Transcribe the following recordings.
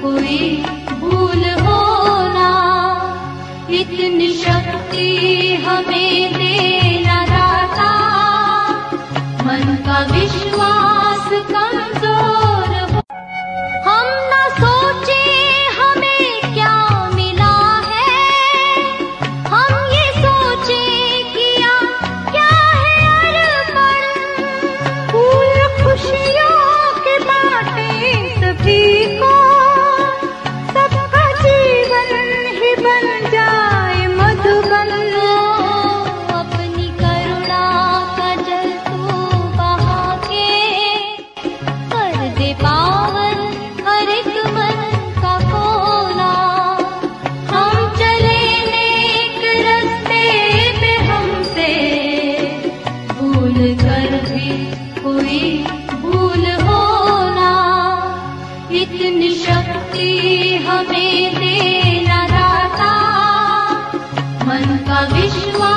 कोई भूल होना इतनी शक्ति इतनी शक्ति हमें देना दाता मन का विश्वास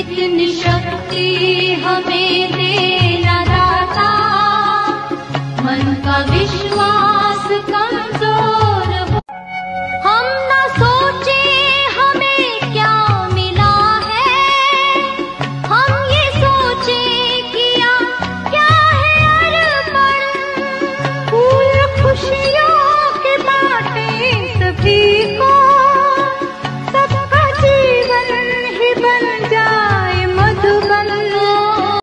इतनी शक्ति हमें दे।